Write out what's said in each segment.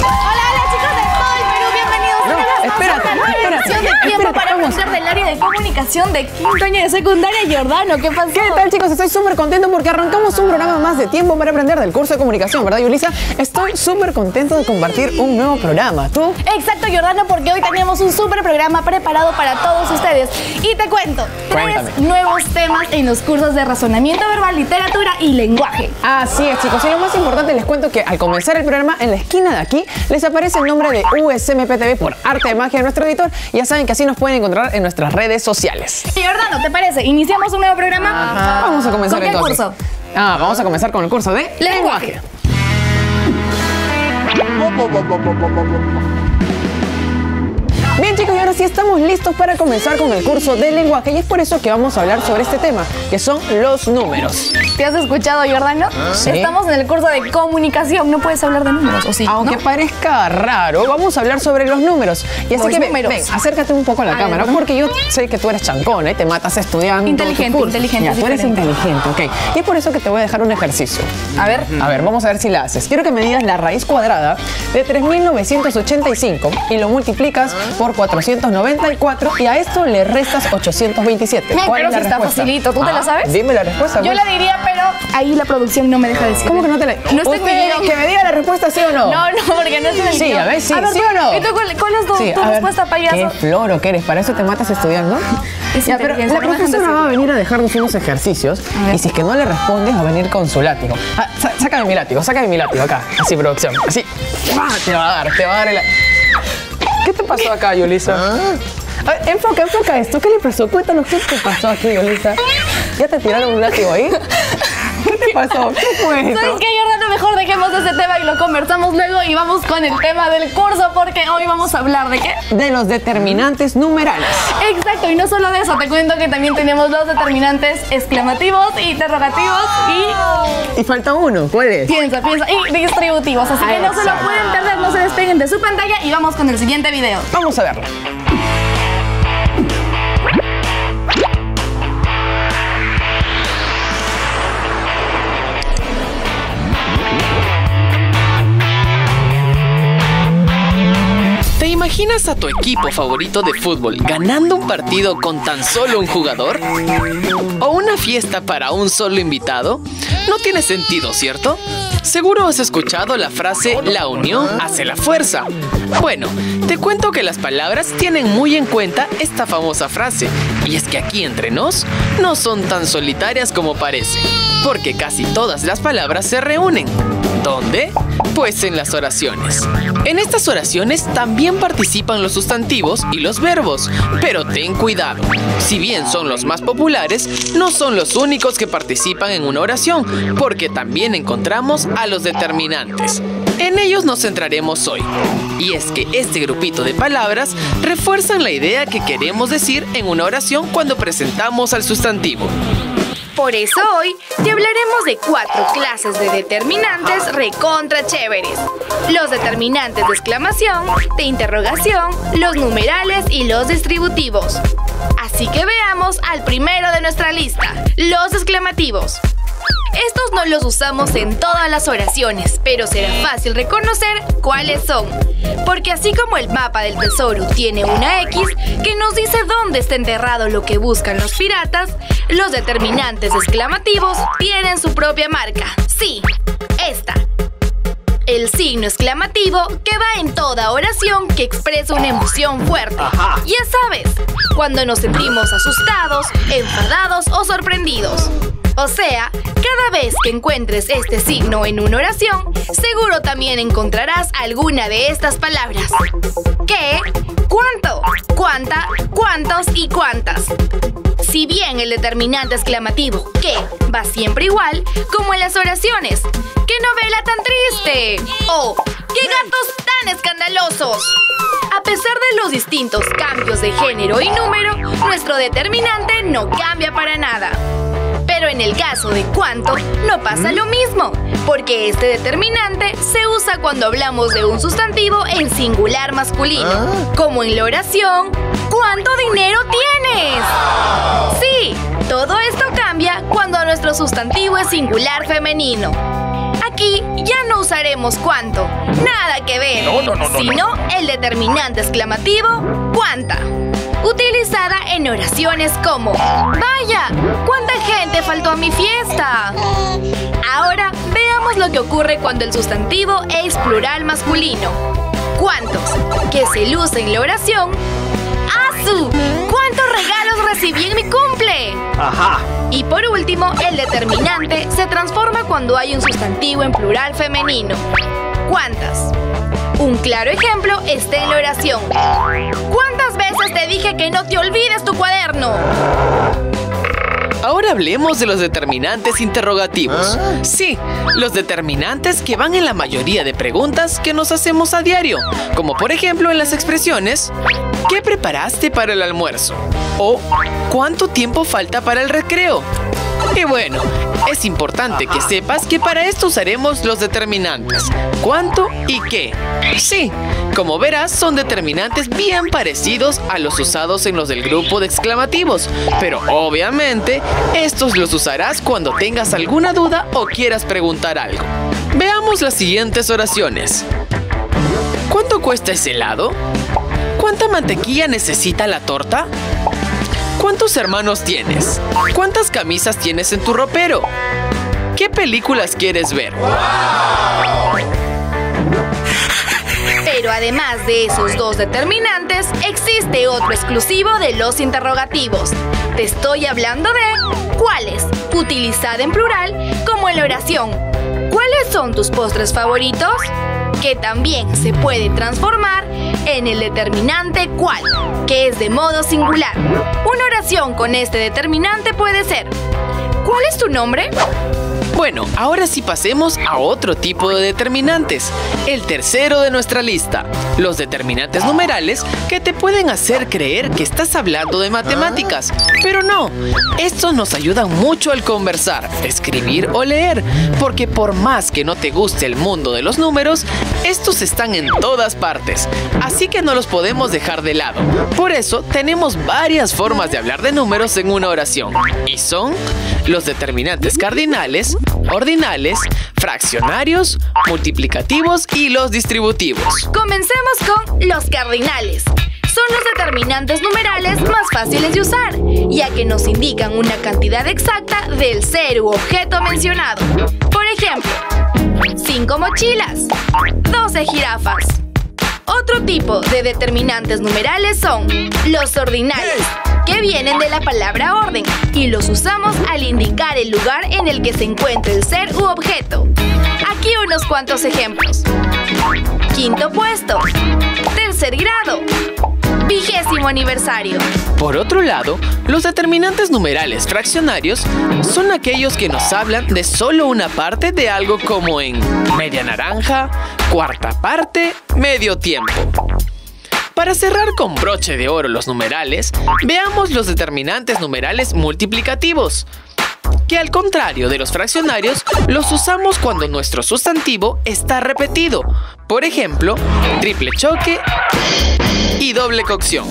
Hola, hola chicos de todo el Perú, bienvenidos. No, espérate, de tiempo para aprender del área de comunicación de quinto año de secundaria Jordano. ¿Qué pasó? ¿Qué tal chicos? Estoy súper contento porque arrancamos un programa más de tiempo para aprender del curso de comunicación, ¿verdad Yulisa? Estoy súper contento de compartir un nuevo programa. ¿Tú? Exacto, Jordano, porque hoy tenemos un súper programa preparado para todos ustedes. Y te cuento, tres Cuéntame. nuevos temas en los cursos de razonamiento verbal, literatura y lenguaje. Así es chicos, y lo más importante les cuento que al comenzar el programa, en la esquina de aquí, les aparece el nombre de USMPTV por arte de magia de nuestro editor. Ya saben que así nos pueden encontrar en nuestras redes sociales. Y Jordano, ¿te parece? ¿Iniciamos un nuevo programa? Vamos a comenzar ¿Con qué entonces. curso? Ah, vamos a comenzar con el curso de Lenguaje. Ahora sí estamos listos para comenzar con el curso de lenguaje y es por eso que vamos a hablar sobre este tema, que son los números. ¿Te has escuchado, Jordano? Sí. Estamos en el curso de comunicación. No puedes hablar de números, ¿o sí? Aunque ¿No? parezca raro, vamos a hablar sobre los números. Y así Los que ven, números. ven, acércate un poco a la A cámara, ver. porque yo sé que tú eres chancona y te matas estudiando. Inteligente, inteligente, Ya, tú eres inteligente, ok. Y es por eso que te voy a dejar un ejercicio. A ver. A ver, vamos a ver si la haces. Quiero que me digas la raíz cuadrada de 3.985 y lo multiplicas por 494 y a esto le restas 827. Ay, ¿Cuál pero es la si está facilito, ¿tú te la Ah, sabes? Dime la respuesta. Yo pues. la diría, pero ahí la producción no me deja decir. ¿Cómo que no te la No Usted, guion. que me diga la respuesta sí o no. No, no, porque no el Sí, a ver, sí, ver, ¿sí o no? ¿Y tú cuál, cuál es tu, Sí, tu a respuesta, payaso? Qué floro que eres, para eso te matas estudiando. Es Ya, pero inteligencia, la no profesora va a venir a dejarnos unos ejercicios A y si es que no le respondes va a venir con su látigo. Ah, sácame mi látigo, sácame mi látigo acá, así producción, así. ¡Ah! Te va a dar, te va a dar el... ¿Qué te pasó acá, Yulisa? A ver, enfoca, enfoca esto. ¿Qué le pasó? Cuéntanos qué te pasó aquí, Yulisa. ¿Ya te tiraron un látigo ahí? ¿Qué te pasó? ¿Qué fue ¿Sabes esto? Mejor dejemos ese tema y lo conversamos luego y vamos con el tema del curso porque hoy vamos a hablar de qué. De los determinantes numerales. Exacto, y no solo de eso, te cuento que también tenemos los determinantes exclamativos, interrogativos y Y falta uno, ¿cuál es? piensa, piensa, y distributivos. Así que no se lo pueden perder, no se despeguen de su pantalla y vamos con el siguiente video. Vamos a verlo. Imaginas a tu equipo favorito de fútbol ganando un partido con tan solo un jugador? ¿O una fiesta para un solo invitado? No tiene sentido, ¿cierto? Seguro has escuchado la frase la unión hace la fuerza. Bueno, te cuento que las palabras tienen muy en cuenta esta famosa frase. Y es que aquí entre nos no son tan solitarias como parece. Porque casi todas las palabras se reúnen. ¿Dónde? Pues en las oraciones. En estas oraciones también participan los sustantivos y los verbos, pero ten cuidado. Si bien son los más populares, no son los únicos que participan en una oración, porque también encontramos a los determinantes. En ellos nos centraremos hoy. Y es que este grupito de palabras refuerzan la idea que queremos decir en una oración cuando presentamos al sustantivo. Por eso hoy te hablaremos de cuatro clases de determinantes recontra chéveres. Los determinantes de exclamación, de interrogación, los numerales y los distributivos. Así que veamos al primero de nuestra lista, los exclamativos. Estos no los usamos en todas las oraciones, pero será fácil reconocer cuáles son. Porque así como el mapa del tesoro tiene una X que nos dice dónde está enterrado lo que buscan los piratas, los determinantes exclamativos tienen su propia marca. Sí, esta. El signo exclamativo que va en toda oración que expresa una emoción fuerte. Ya sabes, cuando nos sentimos asustados, enfadados o sorprendidos. O sea, cada vez que encuentres este signo en una oración, seguro también encontrarás alguna de estas palabras. ¿Qué? ¿Cuánto? ¿Cuánta? ¿Cuántos? y cuántas? Si bien el determinante exclamativo que va siempre igual, como en las oraciones. ¡Qué novela tan triste! O ¡qué gatos tan escandalosos! A pesar de los distintos cambios de género y número, nuestro determinante no cambia para nada. Pero en el caso de cuánto, no pasa lo mismo, porque este determinante se usa cuando hablamos de un sustantivo en singular masculino, como en la oración ¿Cuánto dinero tienes? Sí, todo esto cambia cuando nuestro sustantivo es singular femenino. Aquí ya no usaremos cuánto, nada que ver, sino el determinante exclamativo cuánta, utilizada en oraciones como Vaya, ¿cuánta gente faltó a mi fiesta? Ahora veamos lo que ocurre cuando el sustantivo es plural masculino. ¿Cuántos? Que se luce en la oración. ¡Asu! ¿Cuántos regalos recibí en mi cumple? Ajá. Y por último, el determinante se transforma cuando hay un sustantivo en plural femenino. ¿Cuántas? Un claro ejemplo está en la oración. ¿Cuántas veces te dije que no te olvides tu cuaderno? Ahora hablemos de los determinantes interrogativos. Sí, los determinantes que van en la mayoría de preguntas que nos hacemos a diario, como por ejemplo en las expresiones ¿Qué preparaste para el almuerzo? o ¿Cuánto tiempo falta para el recreo? Y bueno, es importante que sepas que para esto usaremos los determinantes. ¿Cuánto y qué? Sí, como verás, son determinantes bien parecidos a los usados en los del grupo de exclamativos, pero obviamente estos los usarás cuando tengas alguna duda o quieras preguntar algo. Veamos las siguientes oraciones. ¿Cuánto cuesta ese helado? ¿Cuánta mantequilla necesita la torta? ¿Cuántos hermanos tienes? ¿Cuántas camisas tienes en tu ropero? ¿Qué películas quieres ver? Pero además de esos dos determinantes, existe otro exclusivo de los interrogativos. Te estoy hablando de ¿cuáles? Utilizada en plural como en la oración. ¿Cuáles son tus postres favoritos? Que también se puede transformar en el determinante cuál, que es de modo singular. Una oración con este determinante puede ser ¿Cuál es tu nombre? Bueno, ahora sí pasemos a otro tipo de determinantes, el tercero de nuestra lista, los determinantes numerales que te pueden hacer creer que estás hablando de matemáticas, pero no, estos nos ayudan mucho al conversar, escribir o leer, porque por más que no te guste el mundo de los números, estos están en todas partes, así que no los podemos dejar de lado. Por eso tenemos varias formas de hablar de números en una oración, y son los determinantes cardinales, ordinales, fraccionarios, multiplicativos y los distributivos. Comencemos con los cardinales. Son los determinantes numerales más fáciles de usar, ya que nos indican una cantidad exacta del ser u objeto mencionado. Por ejemplo, 5 mochilas, 12 jirafas. Otro tipo de determinantes numerales son los ordinales, que vienen de la palabra orden y los usamos al indicar el lugar en el que se encuentra el ser u objeto. Aquí unos cuantos ejemplos. Quinto puesto. Tercer grado. Vigésimo aniversario. Por otro lado, los determinantes numerales fraccionarios son aquellos que nos hablan de solo una parte de algo como en media naranja, cuarta parte, medio tiempo. Para cerrar con broche de oro los numerales, veamos los determinantes numerales multiplicativos, que al contrario de los fraccionarios, los usamos cuando nuestro sustantivo está repetido. Por ejemplo, triple choque y doble cocción.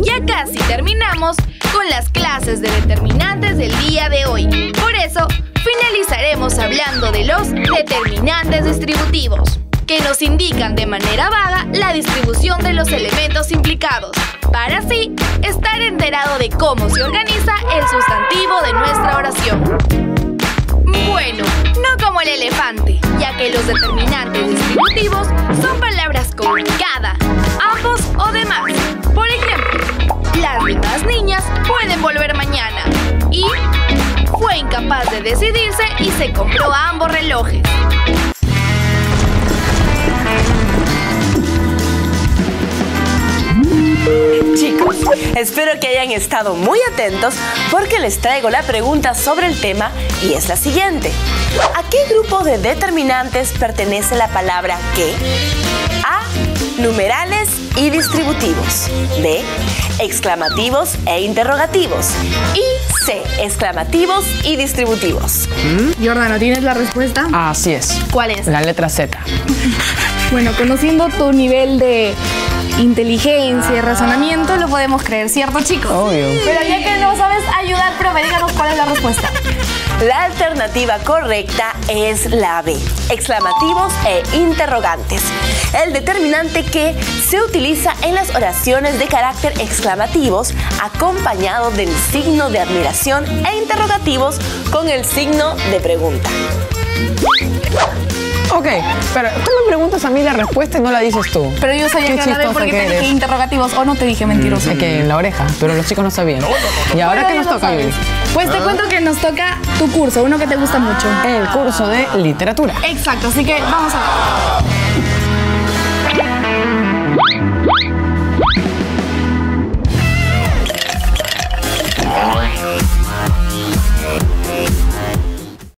Ya casi terminamos con las clases de determinantes del día de hoy. Por eso, finalizaremos hablando de los determinantes distributivos que nos indican de manera vaga la distribución de los elementos implicados, para así estar enterado de cómo se organiza el sustantivo de nuestra oración. Bueno, no como el elefante, ya que los determinantes distributivos son palabras con cada, ambos o demás. Por ejemplo, las demás niñas pueden volver mañana y fue incapaz de decidirse y se compró ambos relojes. Chicos, espero que hayan estado muy atentos porque les traigo la pregunta sobre el tema y es la siguiente. ¿A qué grupo de determinantes pertenece la palabra que? A. Numerales y distributivos. B. Exclamativos e interrogativos. Y C. Exclamativos y distributivos. Jordano, ¿tienes la respuesta? Así es. ¿Cuál es? La letra Z. Bueno, conociendo tu nivel de inteligencia y razonamiento, lo podemos creer, ¿cierto, chicos? Obvio. Pero ya que no sabes ayudar, profe, díganos cuál es la respuesta. La alternativa correcta es la B, exclamativos e interrogantes. El determinante que se utiliza en las oraciones de carácter exclamativos acompañado del signo de admiración e interrogativos con el signo de pregunta. Ok, pero tú me preguntas a mí la respuesta y no la dices tú. Pero yo sabía Qué que era porque que te dije interrogativos o no te dije mentiroso. Que en la oreja, pero los chicos no sabían. Y ahora ya nos toca. Yuli? Pues te cuento que nos toca tu curso, uno que te gusta mucho. El curso de literatura. Exacto, así que vamos a ver.